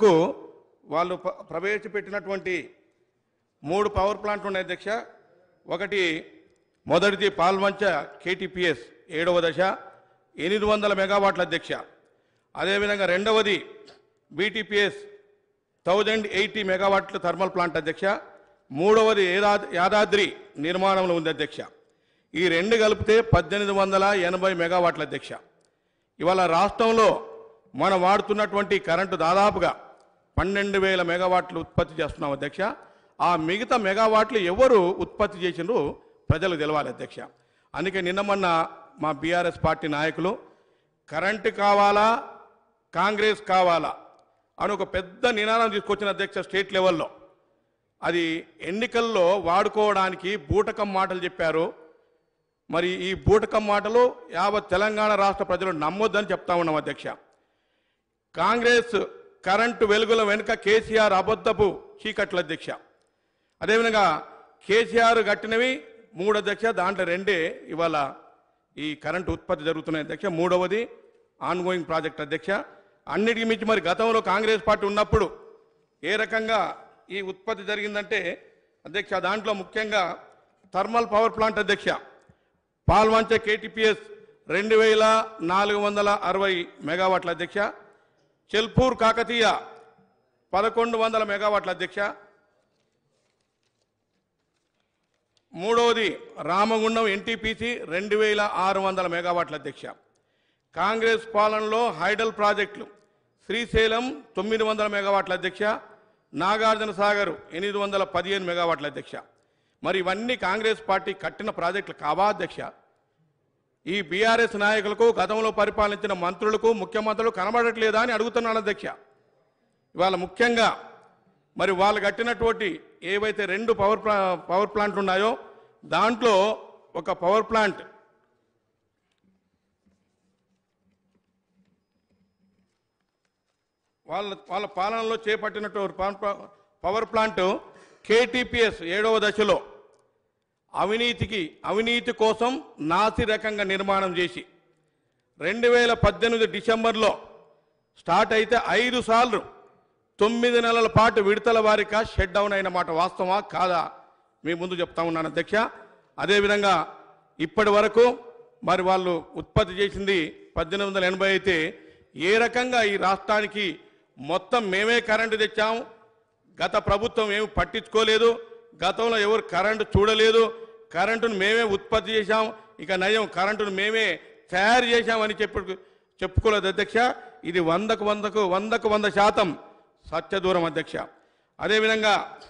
కు వాళ్ళు ప్రవేశపెట్టినటువంటి మూడు పవర్ ప్లాంట్లు ఉన్నాయి అధ్యక్ష. ఒకటి మొదటిది పాల్వంచ కేటీపీఎస్ ఏడవ దశ ఎనిమిది వందల మెగావాట్ల అధ్యక్ష. అదేవిధంగా రెండవది బీటీపీఎస్ థౌజండ్ ఎయిటీ మెగావాట్ల థర్మల్ ప్లాంట్ అధ్యక్ష. మూడవది ఏదా- యాదాద్రి నిర్మాణంలో ఉంది అధ్యక్ష. ఈ రెండు కలిపితే పద్దెనిమిది వందల ఎనభై మెగావాట్ల అధ్యక్ష. ఇవాళ రాష్ట్రంలో మనం వాడుతున్నటువంటి కరెంటు దాదాపుగా పన్నెండు వేల మెగావాట్లు ఉత్పత్తి చేస్తున్నాం అధ్యక్ష. ఆ మిగతా మెగావాట్లు ఎవరు ఉత్పత్తి చేసినారు ప్రజలకు తెలవాలి అధ్యక్ష. అందుకే నిన్న మొన్న మా బీఆర్ఎస్ పార్టీ నాయకులు కరెంటు కావాలా కాంగ్రెస్ కావాలా అని ఒక పెద్ద నినాదం తీసుకొచ్చిన అధ్యక్ష స్టేట్ లెవెల్లో. అది ఎన్నికల్లో వాడుకోవడానికి బూటకం మాటలు చెప్పారు. మరి ఈ బూటకం మాటలు యావత్ తెలంగాణ రాష్ట్ర ప్రజలు నమ్మొద్దని చెప్తా ఉన్నాం అధ్యక్ష. కాంగ్రెస్ కరెంటు వెలుగుల వెనుక కేసీఆర్ అబద్ధపు చీకట్ల అధ్యక్ష అదేవిధంగా కేసీఆర్ కట్టినవి మూడు అధ్యక్ష దాంట్లో రెండే ఇవాళ ఈ కరెంటు ఉత్పత్తి జరుగుతున్నాయి అధ్యక్ష. మూడవది ఆన్గోయింగ్ ప్రాజెక్ట్ అధ్యక్ష. అన్నిటికీ మించి మరి గతంలో కాంగ్రెస్ పార్టీ ఉన్నప్పుడు ఏ రకంగా ఈ ఉత్పత్తి జరిగిందంటే అధ్యక్ష దాంట్లో ముఖ్యంగా థర్మల్ పవర్ ప్లాంట్ అధ్యక్ష. పాల్వంచ కేటీపీఎస్ రెండు వేల నాలుగు వందల అరవై మెగావాట్ల అధ్యక్ష. చెల్పూర్ కాకతీయ పదకొండు వందల మెగావాట్ల అధ్యక్ష. మూడవది రామగుండం ఎన్టీపీసీ రెండు వేల ఆరు వందల మెగావాట్ల అధ్యక్ష. కాంగ్రెస్ పాలనలో హైడల్ ప్రాజెక్టులు శ్రీశైలం తొమ్మిది వందల మెగావాట్ల అధ్యక్ష నాగార్జున సాగర్ ఎనిమిది వందల పదిహేను మెగావాట్ల అధ్యక్ష. మరి ఇవన్నీ కాంగ్రెస్ పార్టీ కట్టిన ప్రాజెక్టులు కావా అధ్యక్ష? ఈ బీఆర్ఎస్ నాయకులకు గతంలో పరిపాలించిన మంత్రులకు ముఖ్యమంత్రులు కనబడట్లేదా అని అడుగుతున్నాను అధ్యక్ష. ఇవాళ ముఖ్యంగా మరి వాళ్ళు కట్టినటువంటి ఏవైతే రెండు పవర్ ప్లా పవర్ ప్లాంట్లు ఉన్నాయో దాంట్లో ఒక పవర్ ప్లాంట్ వాళ్ళ వాళ్ళ పాలనలో చేపట్టినటువంటి పవర్ పవర్ ప్లాంట్ కేటీపీఎస్ ఏడవ దశలో అవినీతికి అవినీతి కోసం నాసి రకంగా నిర్మాణం చేసి రెండు వేల పద్దెనిమిది డిసెంబర్లో స్టార్ట్ అయితే ఐదు సార్లు తొమ్మిది నెలల పాటు విడతల వారిగా షట్ డౌన్ అయిన మాట వాస్తవా కాదా? మీ ముందు చెప్తా ఉన్నాను అధ్యక్ష. అదేవిధంగా ఇప్పటి వరకు మరి వాళ్ళు ఉత్పత్తి చేసింది పద్దెనిమిది వందల ఎనభై అయితే ఏ రకంగా ఈ రాష్ట్రానికి మొత్తం మేమే కరెంటు తెచ్చాము గత ప్రభుత్వం ఏమి పట్టించుకోలేదు. గతంలో ఎవరు కరెంటు చూడలేదు. కరెంటును మేమే ఉత్పత్తి చేశాం. ఇక నయం కరెంటును మేమే తయారు చేశామని చెప్పు చెప్పుకోలేదు అధ్యక్ష. ఇది వందకు వందకు వందకు వంద శాతం సత్యదూరం అధ్యక్ష. అదేవిధంగా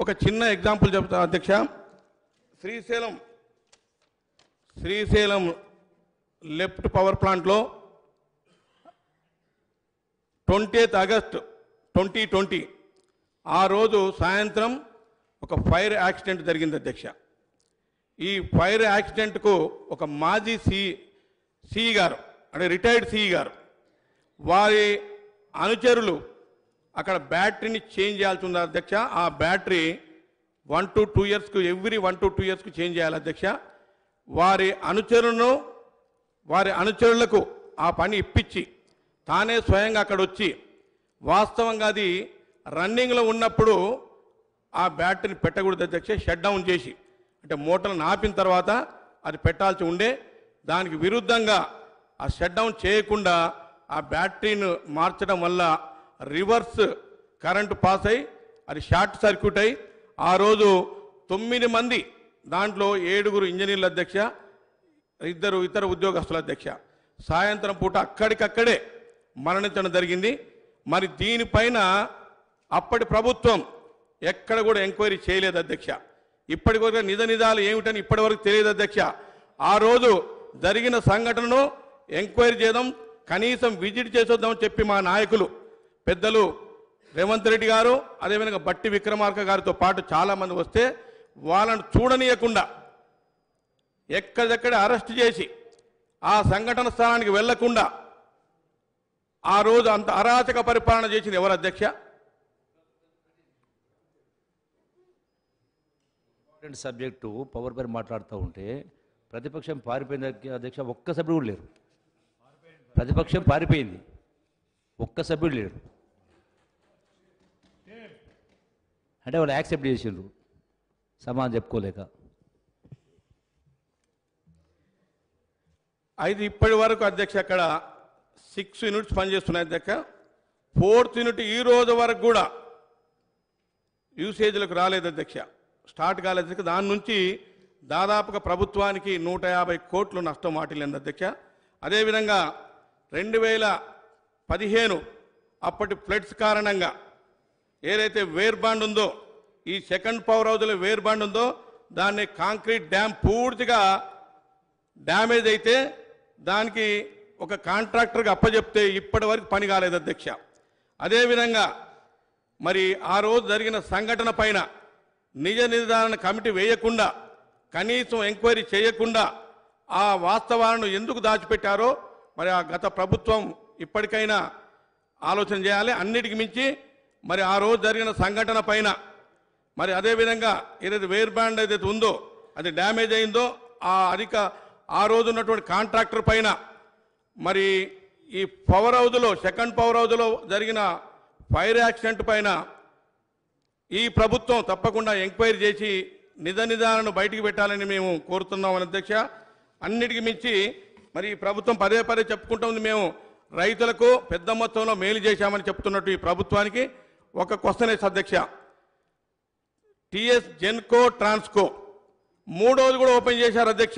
ఒక చిన్న ఎగ్జాంపుల్ చెప్తా అధ్యక్ష. శ్రీశైలం శ్రీశైలం లెఫ్ట్ పవర్ ప్లాంట్లో ట్వంటీత్ ఆగస్ట్ ట్వంటీ ట్వంటీ. ఆ రోజు సాయంత్రం ఒక ఫైర్ యాక్సిడెంట్ జరిగింది అధ్యక్ష. ఈ ఫైర్ యాక్సిడెంట్కు ఒక మాజీ సి సిఈ గారు అంటే రిటైర్డ్ సిఈ గారు వారి అనుచరులు అక్కడ బ్యాటరీని చేంజ్ చేయాల్సి ఉంది అధ్యక్ష? ఆ బ్యాటరీ వన్ టు టూ ఇయర్స్కు ఎవ్రీ వన్ టు టూ ఇయర్స్కు చేంజ్ చేయాలి అధ్యక్ష? వారి అనుచరులను వారి అనుచరులకు ఆ పని ఇప్పించి తానే స్వయంగా అక్కడ వచ్చి వాస్తవంగా అది రన్నింగ్లో ఉన్నప్పుడు ఆ బ్యాటరీని పెట్టకూడదు అధ్యక్ష షట్ డౌన్ చేసి అంటే మోటార్లను ఆపిన తర్వాత అది పెట్టాల్సి ఉండే. దానికి విరుద్ధంగా ఆ షట్ డౌన్ చేయకుండా ఆ బ్యాటరీని మార్చడం వల్ల రివర్స్ కరెంటు పాస్ అయి అది షార్ట్ సర్క్యూట్ అయి ఆ రోజు తొమ్మిది మంది దాంట్లో ఏడుగురు ఇంజనీర్ల అధ్యక్ష ఇద్దరు ఇతర ఉద్యోగస్తుల అధ్యక్ష. సాయంత్రం పూట అక్కడికక్కడే మరణించడం జరిగింది. మరి దీనిపైన అప్పటి ప్రభుత్వం ఎక్కడ కూడా ఎంక్వైరీ చేయలేదు అధ్యక్ష. ఇప్పటి వరకు నిజ నిజాలు ఏమిటని ఇప్పటి వరకు తెలియదు అధ్యక్ష. ఆ రోజు జరిగిన సంఘటనను ఎంక్వైరీ చేద్దాం కనీసం విజిట్ చేసొద్దామని చెప్పి మా నాయకులు పెద్దలు రేవంత్ రెడ్డి గారు అదేవిధంగా బట్టి విక్రమార్క గారితో పాటు చాలామంది వస్తే వాళ్ళను చూడనీయకుండా ఎక్కడిదక్కడ అరెస్ట్ చేసి ఆ సంఘటన స్థానానికి వెళ్ళకుండా ఆ రోజు అంత అరాచక పరిపాలన చేసింది ఎవరు అధ్యక్ష? సబ్జెక్టు పవర్ పైన మాట్లాడుతూ ఉంటే ప్రతిపక్షం పారిపోయింది అధ్య- అధ్యక్ష ఒక్క సభ్యుడు కూడా లేరు. ప్రతిపక్షం పారిపోయింది ఒక్క సభ్యుడు లేరు. అంటే వాళ్ళు యాక్సెప్ట్ చేసిండ్రు. సమాధానం చెప్పుకోలేక. అయితే ఇప్పటి వరకు అధ్యక్ష అక్కడ సిక్స్ యూనిట్స్ పనిచేస్తున్నాయి అధ్యక్ష. ఫోర్త్ యూనిట్ ఈ రోజు వరకు కూడా యూసేజ్లకు రాలేదు అధ్యక్ష. స్టార్ట్ కాలేదు అధ్యక్ష. దాని నుంచి దాదాపుగా ప్రభుత్వానికి నూట యాభై కోట్లు నష్టం వాటిల్లింది అధ్యక్ష. అదేవిధంగా రెండు వేల పదిహేను అప్పటి ఫ్లడ్స్ కారణంగా ఏదైతే వేర్ బాండ్ ఉందో ఈ సెకండ్ పవర్ హౌజ్లో వేర్ బాండ్ ఉందో దాన్ని కాంక్రీట్ డ్యామ్ పూర్తిగా డ్యామేజ్ అయితే దానికి ఒక కాంట్రాక్టర్కి అప్పచెప్తే ఇప్పటి వరకు పని కాలేదు అధ్యక్ష. అదేవిధంగా మరి ఆ రోజు జరిగిన సంఘటన పైన నిజ నిర్ధారణ కమిటీ వేయకుండా కనీసం ఎంక్వైరీ చేయకుండా ఆ వాస్తవాలను ఎందుకు దాచిపెట్టారో మరి ఆ గత ప్రభుత్వం ఇప్పటికైనా ఆలోచన చేయాలి. అన్నిటికి మించి మరి ఆ రోజు జరిగిన సంఘటన పైన మరి అదేవిధంగా ఏదైతే వేర్ బ్యాండ్ ఏదైతే ఉందో అది డ్యామేజ్ అయిందో ఆ అధిక ఆ రోజు ఉన్నటువంటి కాంట్రాక్టర్ పైన మరి ఈ పవర్ హౌజ్లో సెకండ్ పవర్ హౌజ్లో జరిగిన ఫైర్ యాక్సిడెంట్ పైన ఈ ప్రభుత్వం తప్పకుండా ఎంక్వైరీ చేసి నిజ నిజాలను బయటికి పెట్టాలని మేము కోరుతున్నాం అధ్యక్ష. అన్నిటికీ మించి మరి ఈ ప్రభుత్వం పదే పదే చెప్పుకుంటుంది మేము. రైతులకు పెద్ద మొత్తంలో మేలు చేశామని చెప్తున్నట్టు ఈ ప్రభుత్వానికి ఒక క్వశ్చన్ ఎస్ అధ్యక్ష. టిఎస్ జెన్కో ట్రాన్స్కో మూడోది కూడా ఓపెన్ చేశారు అధ్యక్ష.